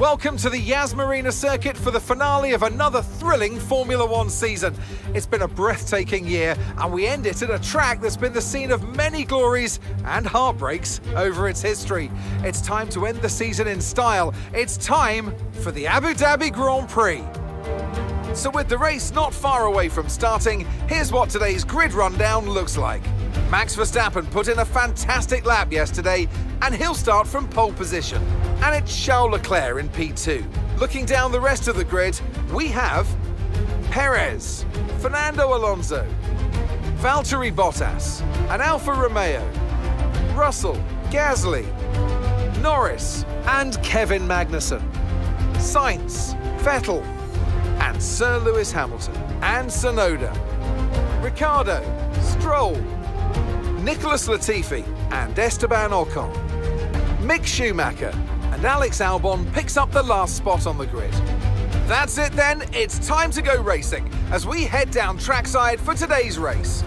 Welcome to the Yas Marina circuit for the finale of another thrilling Formula One season. It's been a breathtaking year, and we end it at a track that's been the scene of many glories and heartbreaks over its history. It's time to end the season in style. It's time for the Abu Dhabi Grand Prix. So, with the race not far away from starting, here's what today's grid rundown looks like. Max Verstappen put in a fantastic lap yesterday, and he'll start from pole position. And it's Charles Leclerc in P2. Looking down the rest of the grid, we have Perez, Fernando Alonso, Valtteri Bottas, and Alfa Romeo, Russell, Gasly, Norris, and Kevin Magnussen, Sainz, Vettel, and Sir Lewis Hamilton, and Tsunoda, Ricciardo, Stroll, Nicholas Latifi, and Esteban Ocon. Mick Schumacher and Alex Albon picks up the last spot on the grid. That's it then, it's time to go racing as we head down trackside for today's race.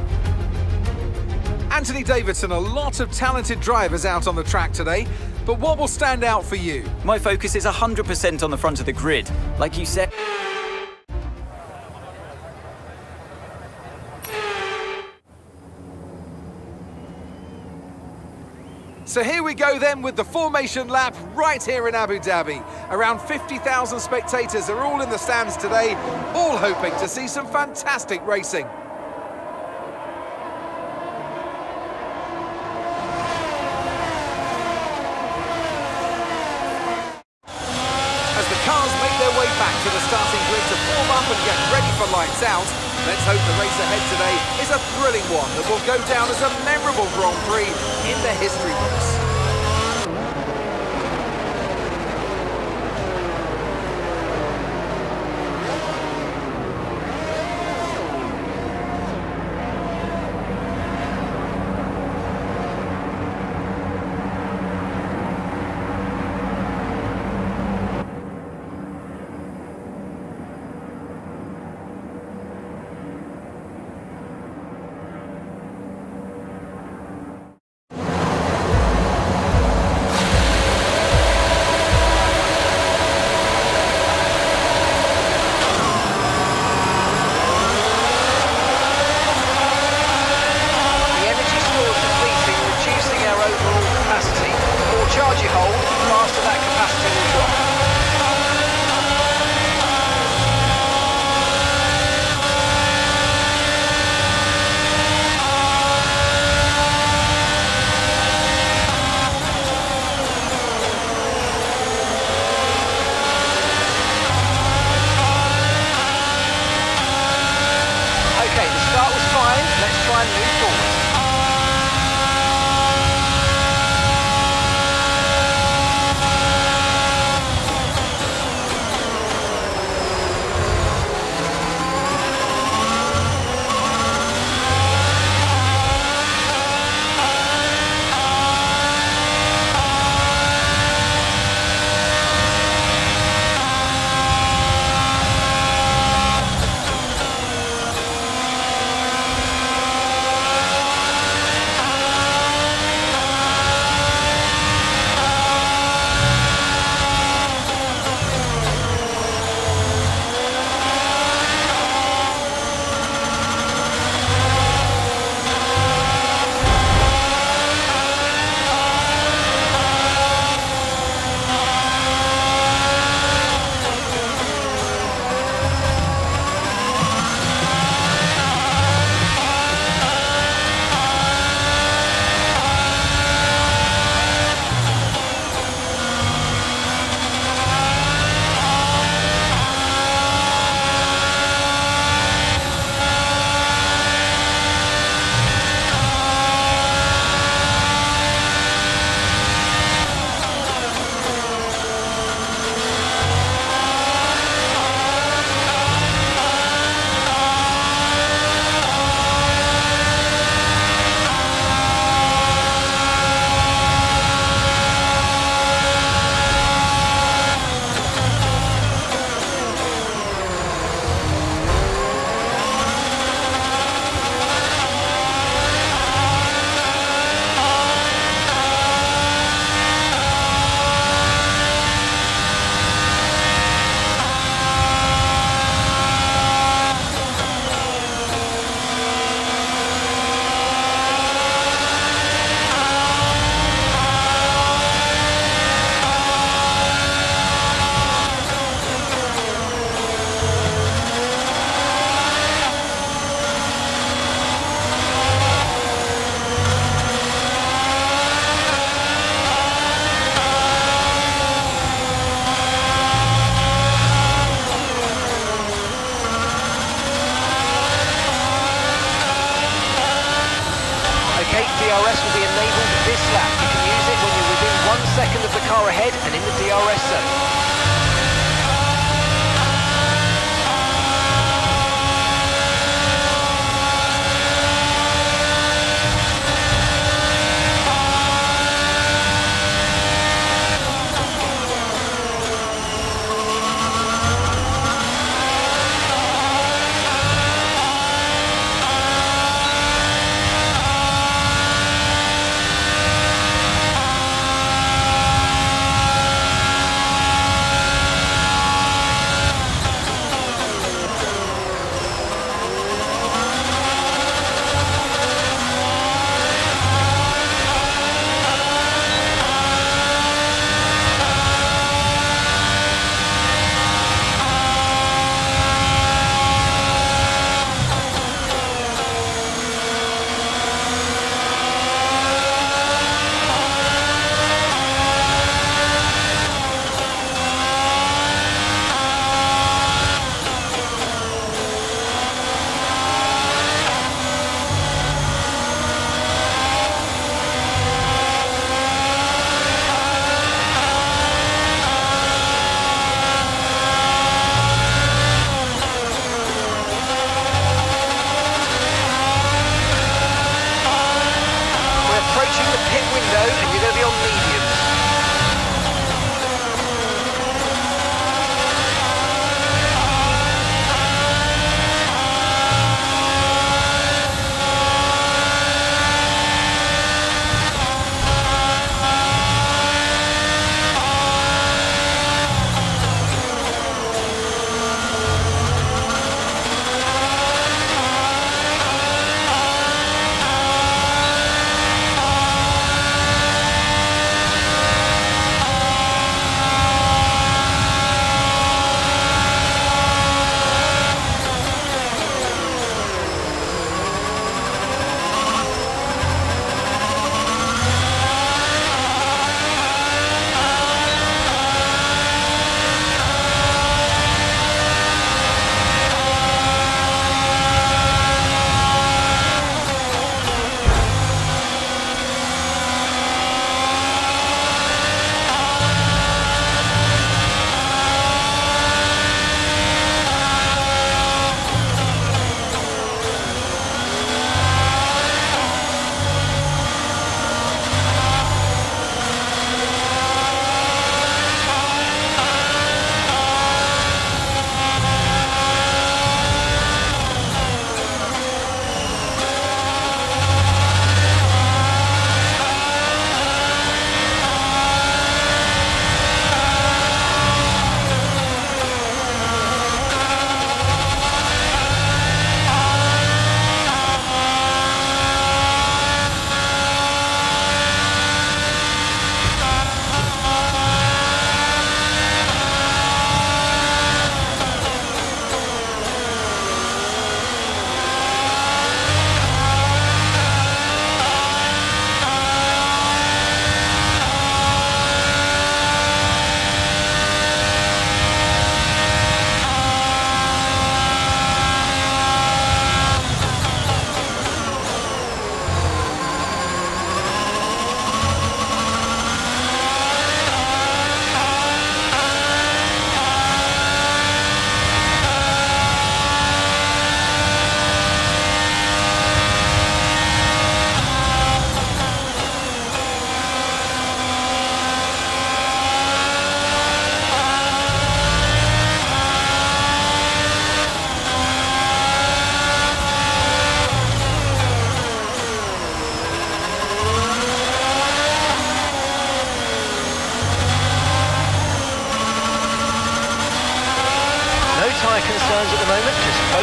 Anthony Davidson, a lot of talented drivers out on the track today, but what will stand out for you? My focus is 100% on the front of the grid. Like you said... So here we go then with the formation lap right here in Abu Dhabi. Around 50,000 spectators are all in the stands today, all hoping to see some fantastic racing.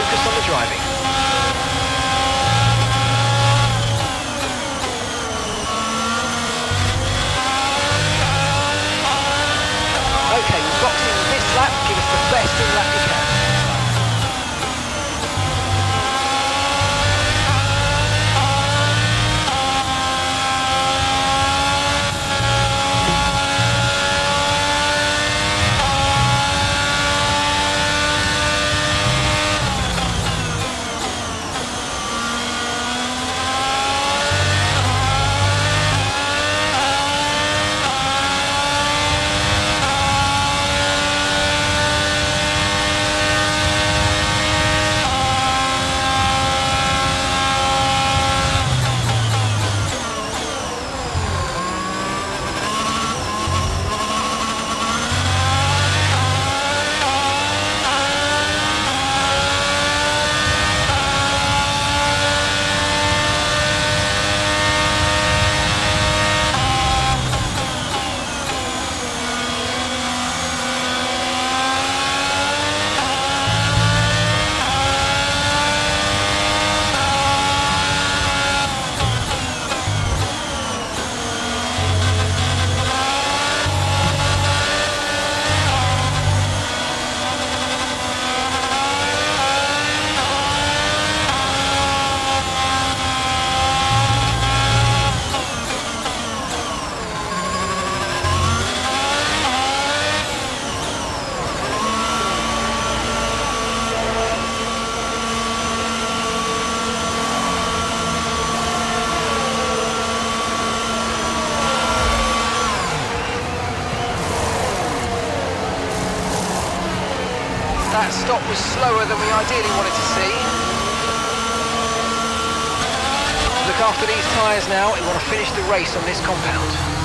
focus on the driving. Was slower than we ideally wanted to see. Look after these tyres now, we want to finish the race on this compound.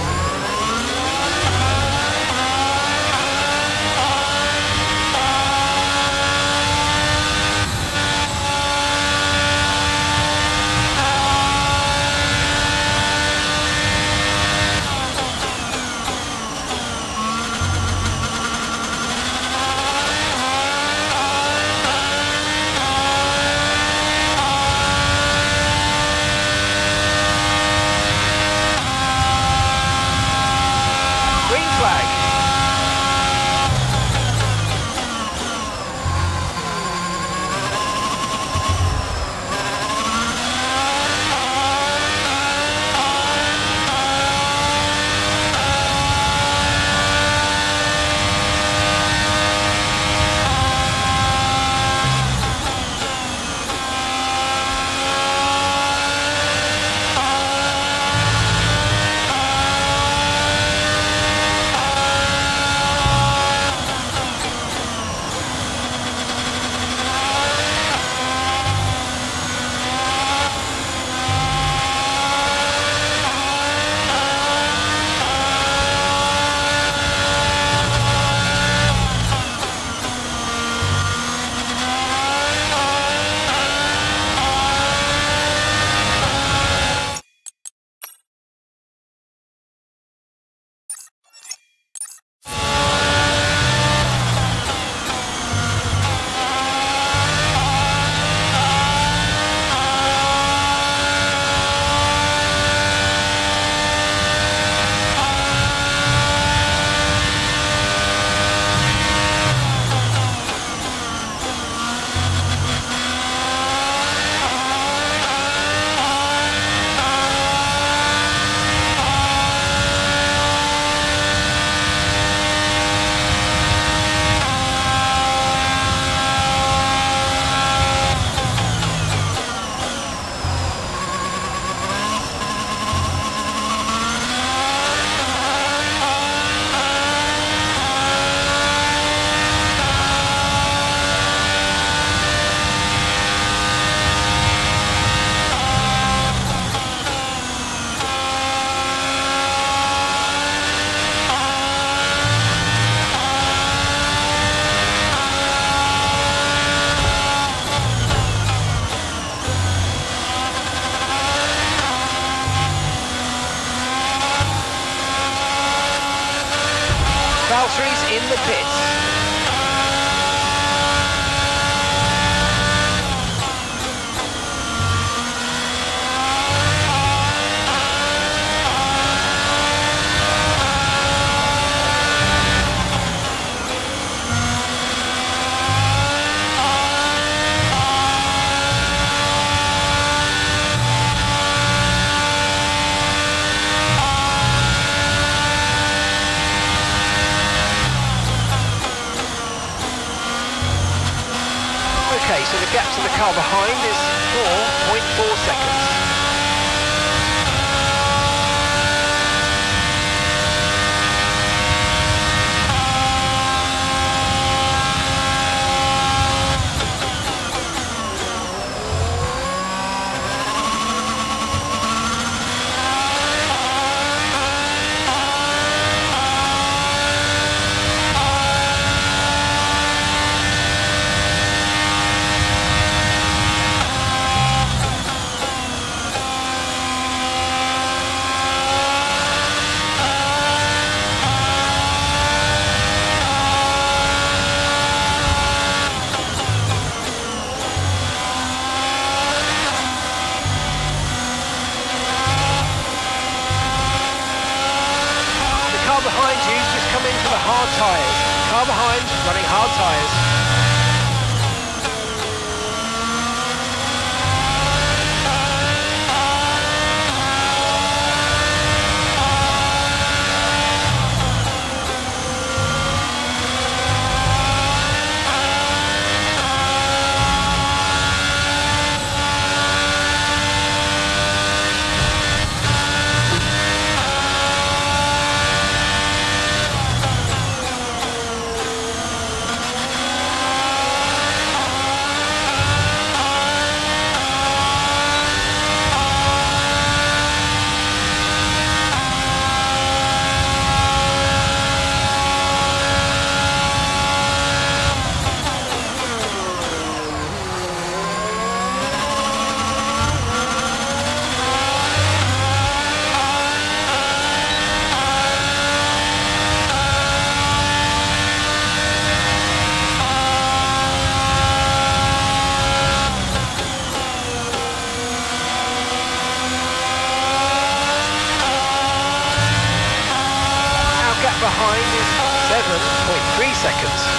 Seconds.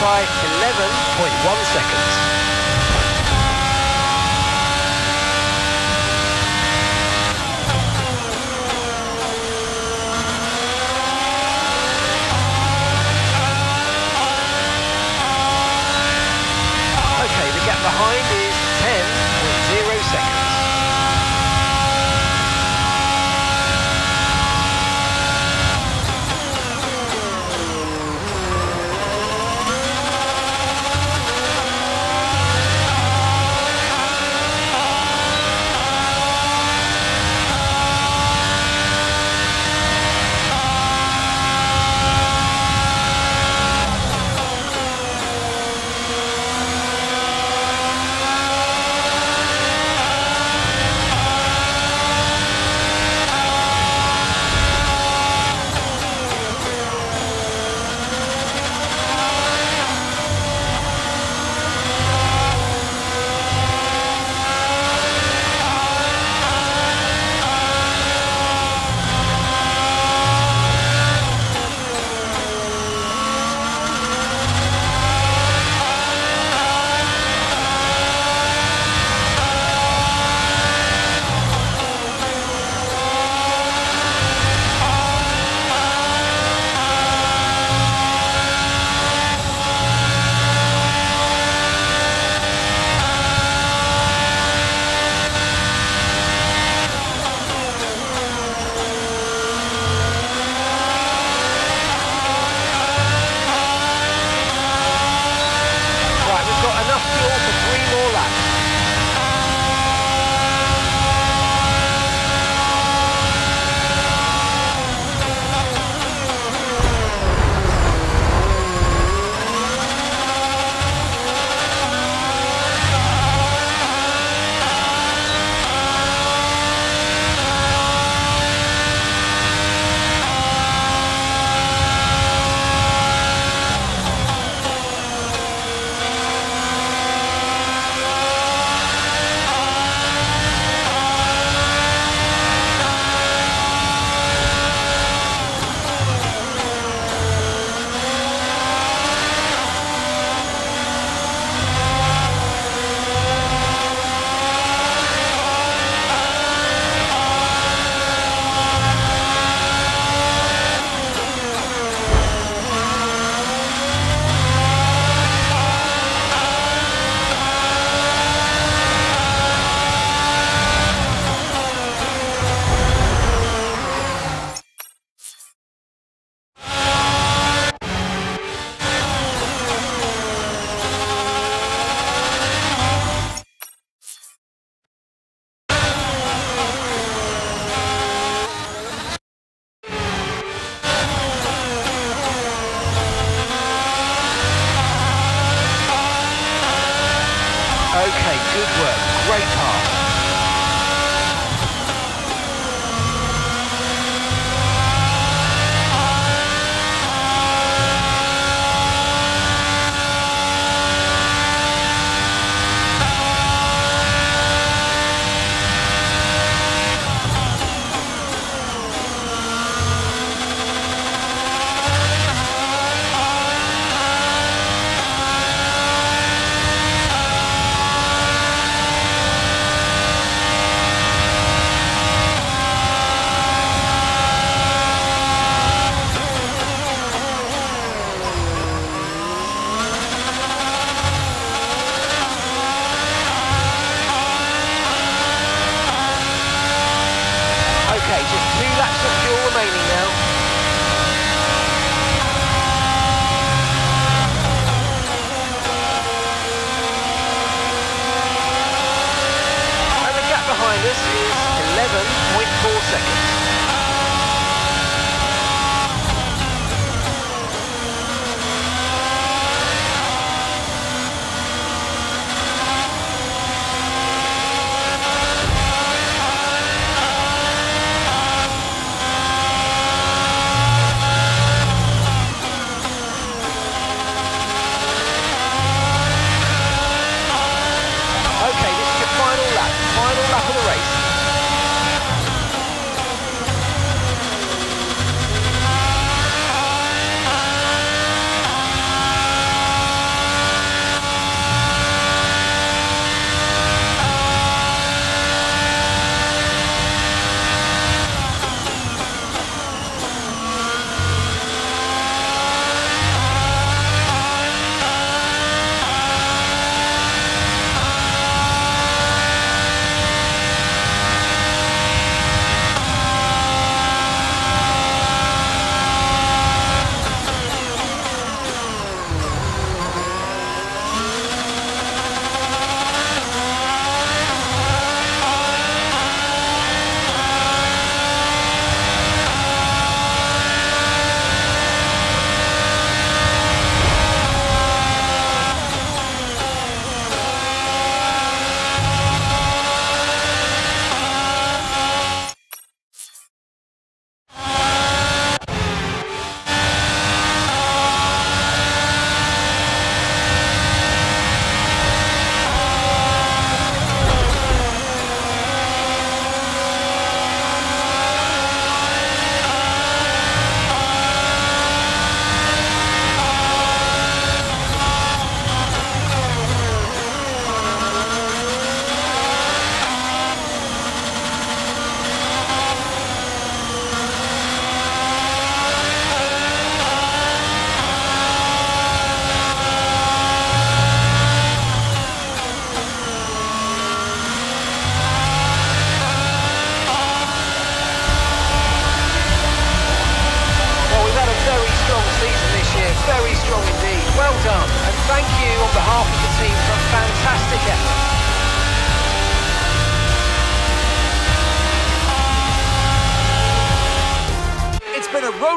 By 11.1 seconds.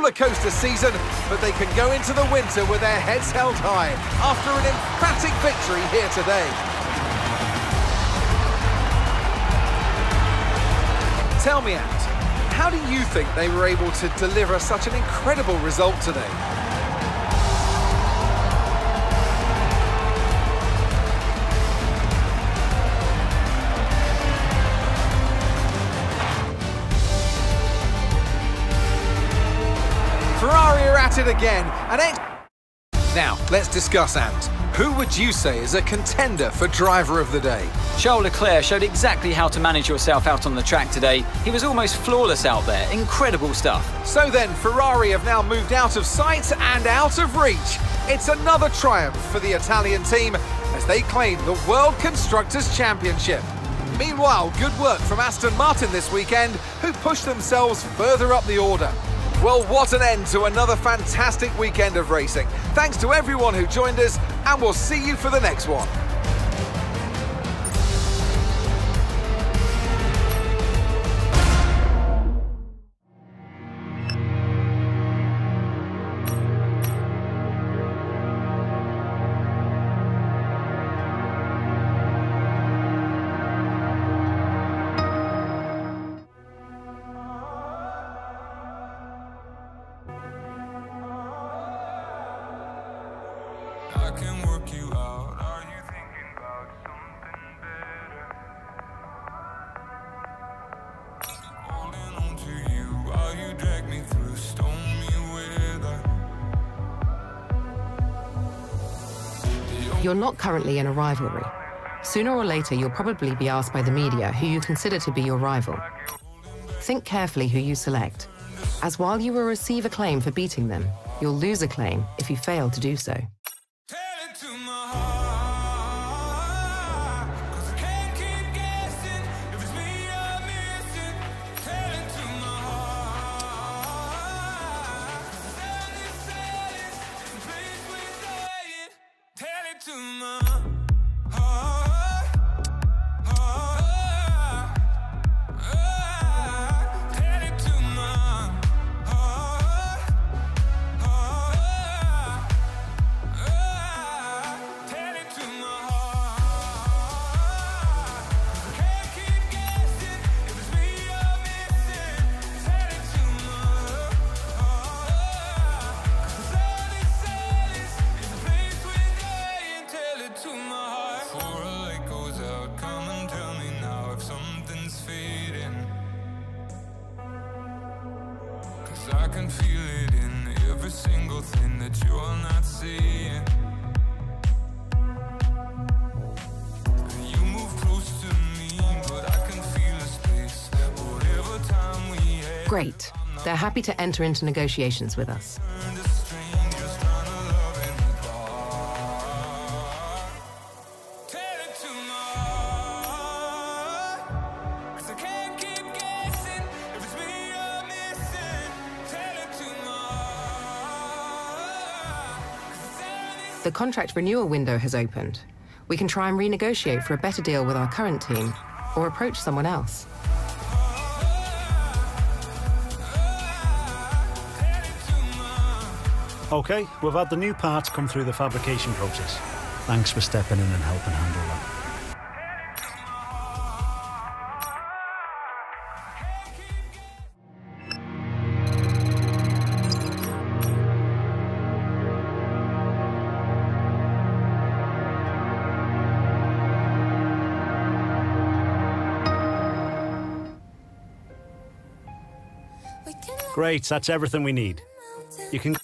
Roller coaster season, but they can go into the winter with their heads held high after an emphatic victory here today. Tell me, Ant, how do you think they were able to deliver such an incredible result today? At it again, and it... Now, let's discuss Ant. Who would you say is a contender for driver of the day? Charles Leclerc showed exactly how to manage yourself out on the track today. He was almost flawless out there. Incredible stuff. So then, Ferrari have now moved out of sight and out of reach. It's another triumph for the Italian team as they claim the World Constructors' Championship. Meanwhile, good work from Aston Martin this weekend, who pushed themselves further up the order. Well, what an end to another fantastic weekend of racing. Thanks to everyone who joined us, and we'll see you for the next one. Not currently in a rivalry. Sooner or later, you'll probably be asked by the media who you consider to be your rival. Think carefully who you select, as while you will receive a claim for beating them, you'll lose a claim if you fail to do so. Can feel it in every single thing that not seeing. You move close to me, but I can feel a space. Whatever time we had Great. They're happy to enter into negotiations with us. Contract renewal window has opened. We can try and renegotiate for a better deal with our current team or approach someone else. Okay, we've had the new parts come through the fabrication process. Thanks for stepping in and helping handle that. Great, that's everything we need. You can